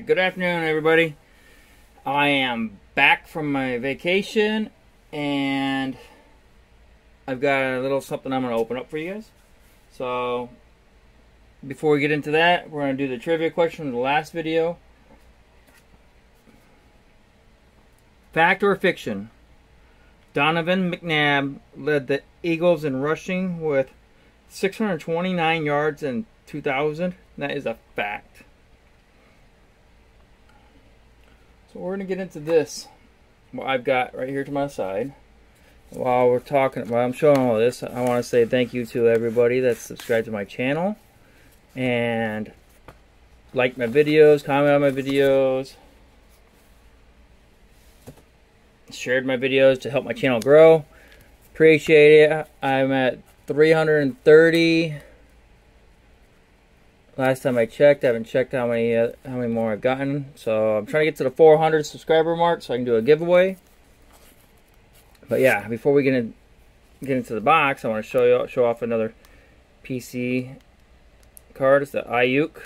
Alright, good afternoon everybody. I am back from my vacation and I've got a little something I'm going to open up for you guys. So, before we get into that, we're going to do the trivia question from the last video. Fact or fiction? Donovan McNabb led the Eagles in rushing with 629 yards in 2000. That is a fact. So we're going to get into this. What I've got right here to my side. While we're talking, while I'm showing all this, I want to say thank you to everybody that's subscribed to my channel. And like my videos, comment on my videos. Shared my videos to help my channel grow. Appreciate it. I'm at 330 Last time I checked, I haven't checked how many uh, how many more I've gotten. So I'm trying to get to the 400 subscriber mark so I can do a giveaway. But yeah, before we get in, get into the box, I want to show you show off another PC card. It's the Aiyuk.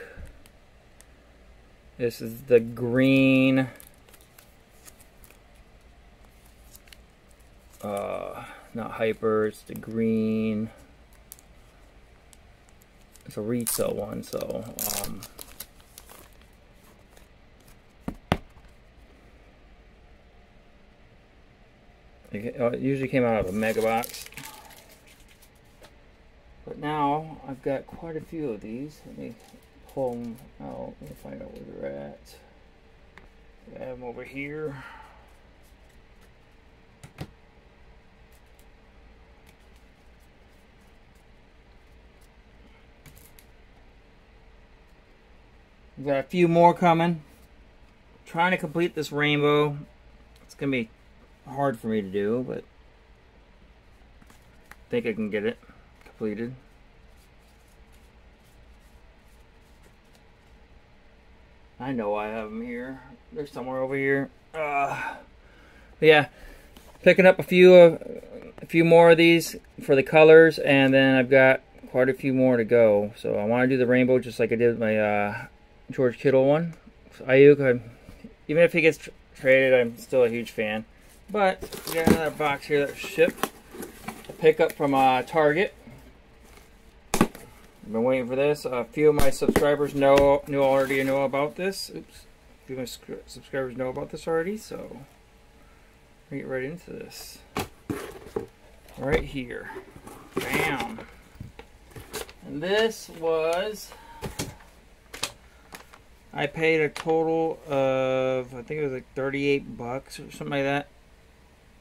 This is the green. Uh, not hyper. It's the green it's a retail one, so um, it, uh, it usually came out of a mega box. But now I've got quite a few of these. Let me pull them out and find out where they're at. Have them over here. We've got a few more coming. trying to complete this rainbow. It's going to be hard for me to do, but I think I can get it completed. I know I have them here. They're somewhere over here. Uh, yeah, picking up a few of a few more of these for the colors, and then I've got quite a few more to go. So I want to do the rainbow just like I did my uh, George Kittle one. Aiyuk, even if he gets tr traded, I'm still a huge fan. But we got another box here that shipped. A pickup from uh, Target. I've been waiting for this. A few of my subscribers know knew already know about this. Oops. A few of my subscribers know about this already, so we get right into this. Right here. Bam. And this was I paid a total of I think it was like 38 bucks or something like that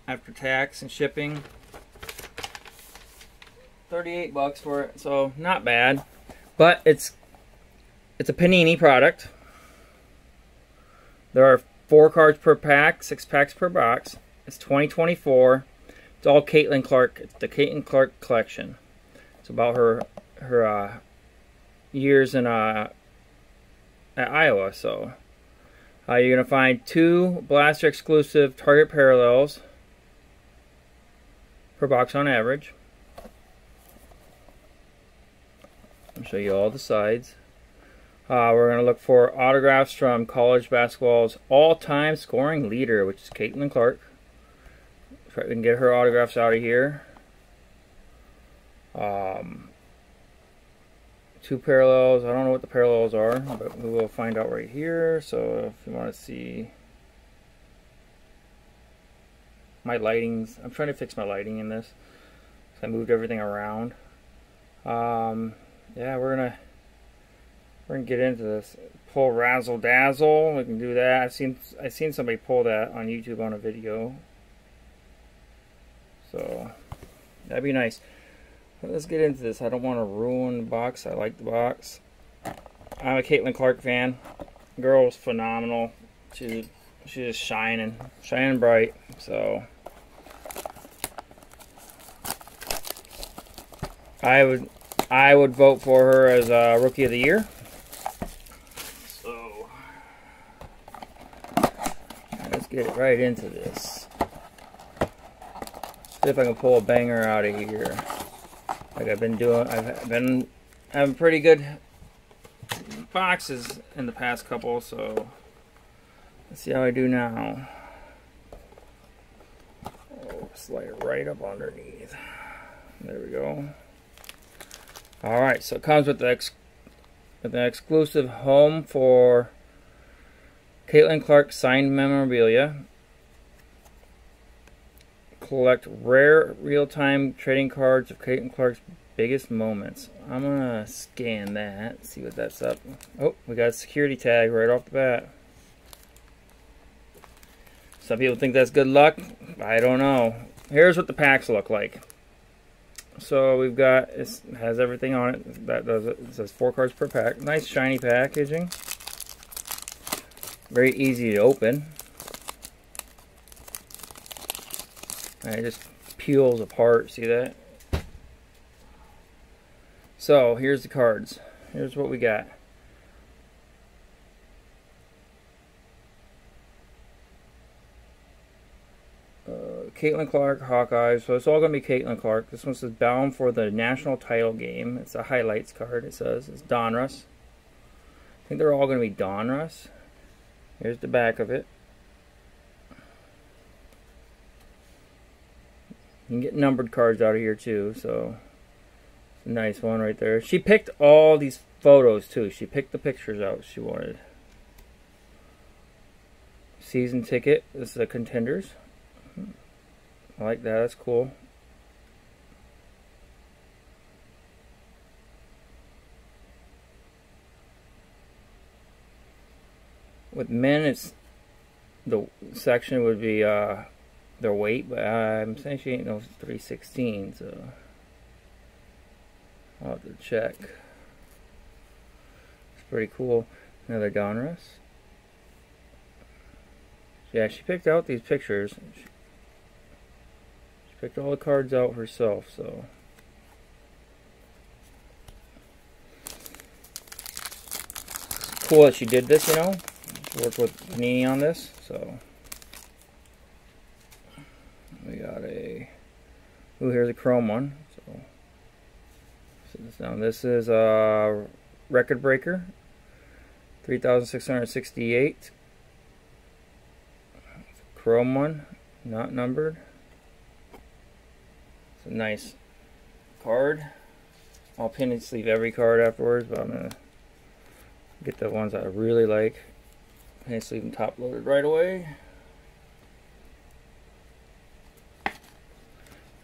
after tax and shipping. 38 bucks for it, so not bad. But it's it's a Panini product. There are four cards per pack, six packs per box. It's 2024. It's all Caitlin Clark. It's the Caitlin Clark collection. It's about her her uh, years in uh, at Iowa. So uh, you're going to find two Blaster exclusive target parallels per box on average. I'll show you all the sides. Uh, we're going to look for autographs from college basketball's all-time scoring leader, which is Caitlin Clark. Try we can get her autographs out of here. Um, two parallels. I don't know what the parallels are, but we will find out right here. So if you want to see my lightings, I'm trying to fix my lighting in this. So I moved everything around. Um, yeah, we're gonna we're gonna get into this. Pull razzle dazzle. We can do that. I've seen I've seen somebody pull that on YouTube on a video. So that'd be nice. Let's get into this. I don't want to ruin the box. I like the box. I'm a Caitlin Clark fan. Girl's phenomenal. She's she's just shining, shining bright. So I would I would vote for her as a rookie of the year. So let's get right into this. See if I can pull a banger out of here. Like I've been doing, I've been having pretty good boxes in the past couple, so Let's see how I do now. Oh, slide it right up underneath. There we go. All right, so it comes with the ex with an exclusive home for Caitlin Clark signed memorabilia. Collect rare real-time trading cards of Caitlin Clark's biggest moments. I'm gonna scan that, see what that's up. Oh, we got a security tag right off the bat. Some people think that's good luck. I don't know. Here's what the packs look like. So we've got, it has everything on it. That does it. It says four cards per pack. Nice shiny packaging. Very easy to open. And it just peels apart. See that? So here's the cards. Here's what we got. Uh, Caitlin Clark, Hawkeyes. So it's all going to be Caitlin Clark. This one says bound for the national title game. It's a highlights card. It says it's Donruss. I think they're all going to be Donruss. Here's the back of it. You can get numbered cards out of here too, so nice one right there. She picked all these photos too. She picked the pictures out she wanted. Season ticket. This is a contenders. I like that, that's cool. With men, it's the section would be uh, their weight, but I'm saying she ain't no 316, so I'll have to check. It's pretty cool. Another Donruss. Yeah, she picked out these pictures. She Picked all the cards out herself, so. cool that she did this, you know. She Worked with Panini on this, so. We got a. oh, here's a chrome one. So, set this down. This is a record breaker. 3,668. Chrome one, not numbered. It's a nice card. I'll penny sleeve every card afterwards, but I'm to get the ones I really like. Penny sleeve them top loaded right away.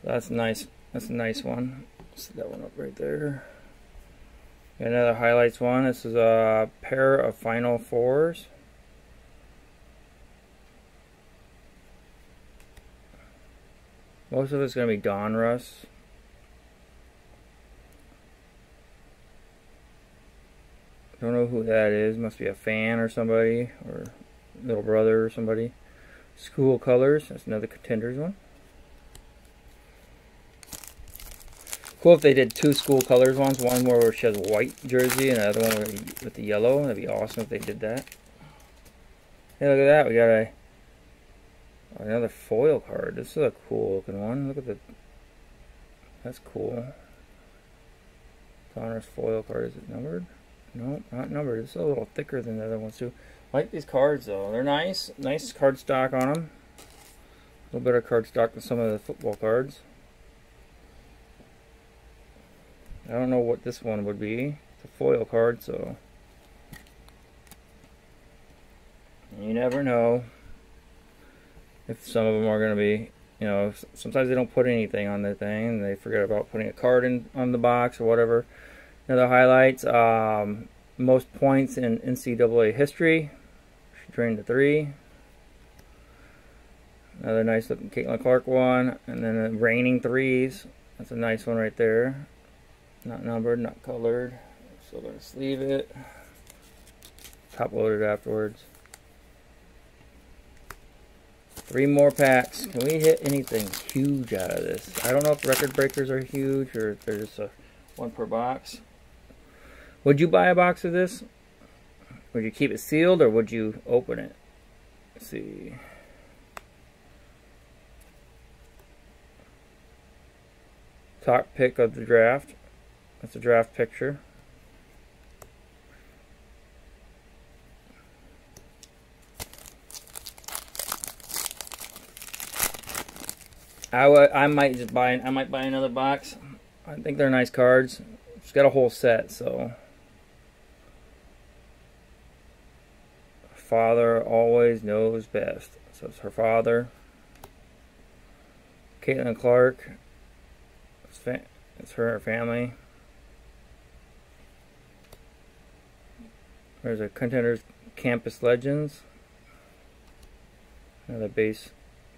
That's nice. That's a nice one. Set that one up right there. Another highlights one. This is a pair of Final Fours. Most of it's going to be Donruss. Don't know who that is. Must be a fan or somebody, or little brother or somebody. School Colors. That's another Contenders one. Cool if they did two School Colors ones. One where she has a white jersey and another one with the yellow. That'd be awesome if they did that. Hey, look at that. We got a Another foil card. This is a cool looking one. Look at the... That's cool. Donruss foil card. Is it numbered? No, not numbered. It's a little thicker than the other ones too. I like these cards though. They're nice. Nice card stock on them. A little better card stock than some of the football cards. I don't know what this one would be. It's a foil card, so... You never know if some of them are going to be, you know, sometimes they don't put anything on the thing and they forget about putting a card in on the box or whatever. Another highlights, um, most points in NCAA history. Trained to three. Another nice looking Caitlin Clark one. And then the raining threes. That's a nice one right there. Not numbered, not colored. So to sleeve it. Top loaded afterwards. Three more packs. Can we hit anything huge out of this? I don't know if record breakers are huge or if there's a one per box. Would you buy a box of this? Would you keep it sealed or would you open it? Let's see. Top pick of the draft. That's a draft picture. I, I might just buy I might buy another box. I think they're nice cards. She's got a whole set, so father always knows best. So it's her father. Caitlin Clark. It's, it's her family. There's a Contenders Campus Legends. Another base,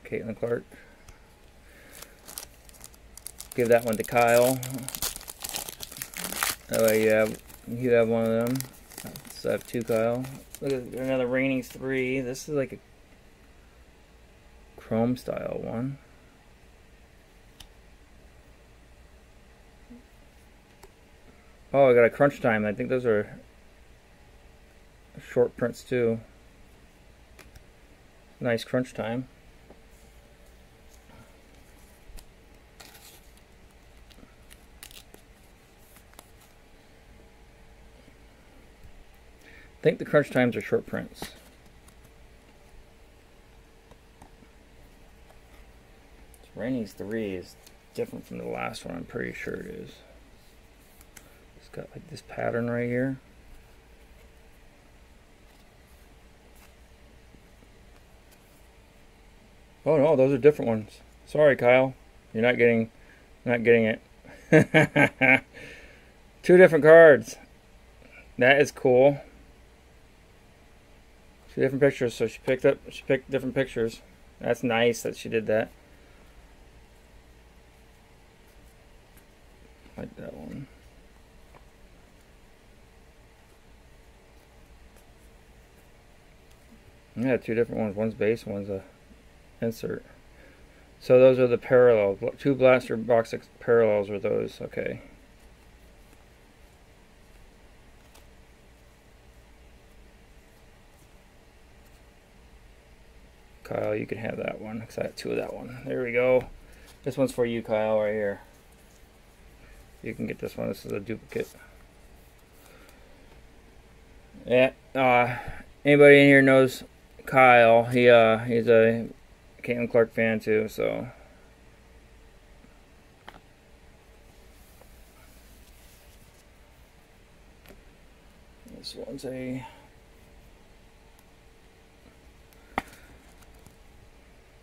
Caitlin Clark. Give that one to Kyle. Way you have you have one of them. So I have two Kyle. Look at another Raining 3. This is like a chrome style one. Oh, I got a crunch time. I think those are short prints too. Nice crunch time. I think the crunch times are short prints. Rainey's 3 is different from the last one, I'm pretty sure it is. It's got like this pattern right here. Oh no, those are different ones. Sorry, Kyle. You're not getting not getting it. Two different cards. That is cool. Two different pictures, so she picked up she picked different pictures. That's nice that she did that. Like that one. Yeah, two different ones. One's base, one's a insert. So those are the parallel. Two blaster box parallels are those. Okay. Kyle, you can have that one because I have two of that one. There we go. This one's for you, Kyle, right here. You can get this one. This is a duplicate. Yeah. Uh, anybody in here knows Kyle? He uh, he's a Caitlin Clark fan too, so. This one's a.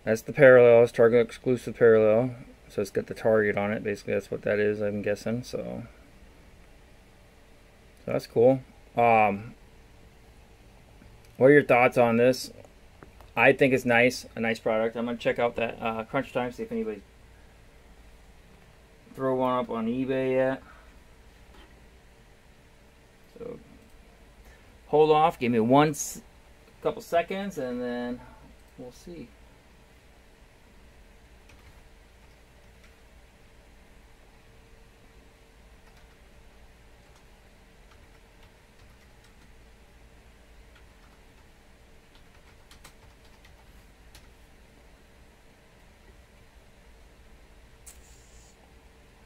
That's the parallel, it's target exclusive parallel. So it's got the target on it. Basically, that's what that is, I'm guessing. So, so that's cool. Um, what are your thoughts on this? I think it's nice, a nice product. I'm gonna check out that uh, Crunch Time, see if anybody throw one up on eBay yet. So hold off, give me one couple seconds, and then we'll see.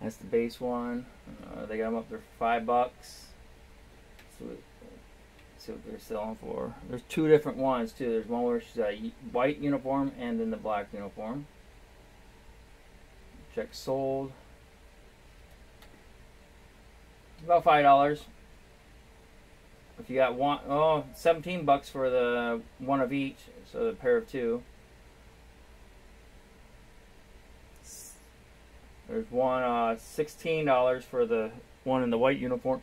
That's the base one. Uh, they got them up there for five bucks. So see what they're selling for. There's two different ones too. There's one where she's a white uniform and then the black uniform. Check sold. About five dollars. If you got one, oh, 17 bucks for the one of each, so the pair of two. There's one uh, $16 for the one in the white uniform.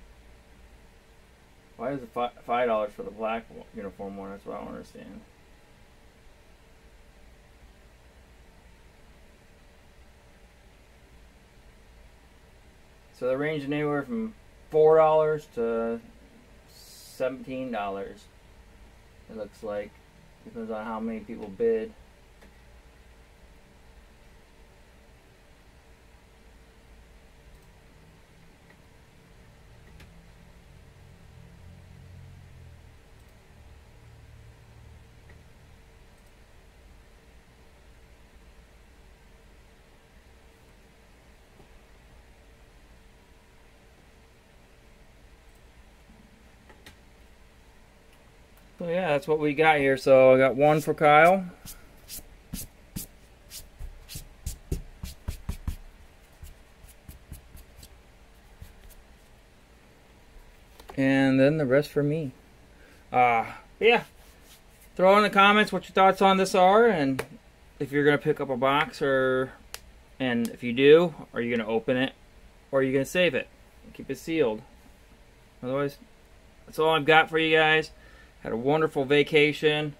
Why is it $5 for the black uniform one? That's what I don't understand. So they're ranging anywhere from $4 to $17. It looks like. Depends on how many people bid. So yeah, that's what we got here. So I got one for Kyle. And then the rest for me. Uh, yeah. Throw in the comments what your thoughts on this are and if you're going to pick up a box or and if you do, are you going to open it or are you going to save it? Keep it sealed. Otherwise, that's all I've got for you guys. Had a wonderful vacation.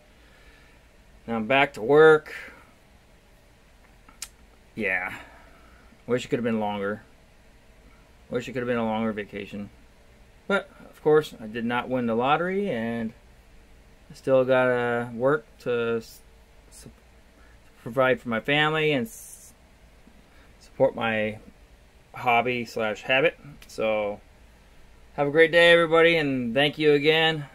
Now I'm back to work. Yeah. Wish it could have been longer. Wish it could have been a longer vacation. But, of course, I did not win the lottery, and I still got to work to provide for my family and support my hobby slash habit. So, have a great day, everybody, and thank you again.